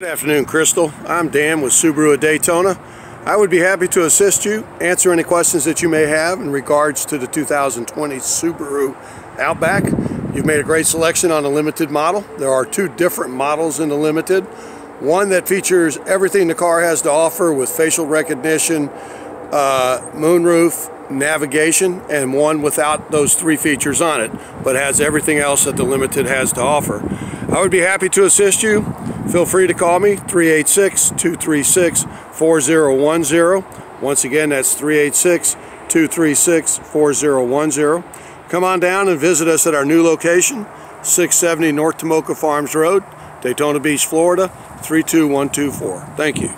Good afternoon, Crystal. I'm Dan with Subaru of Daytona. I would be happy to assist you, answer any questions that you may have in regards to the 2020 Subaru Outback. You've made a great selection on the limited model. There are two different models in the limited. One that features everything the car has to offer with facial recognition, uh, moonroof, navigation, and one without those three features on it, but has everything else that the limited has to offer. I would be happy to assist you. Feel free to call me, 386-236-4010. Once again, that's 386-236-4010. Come on down and visit us at our new location, 670 North Tomoka Farms Road, Daytona Beach, Florida, 32124. Thank you.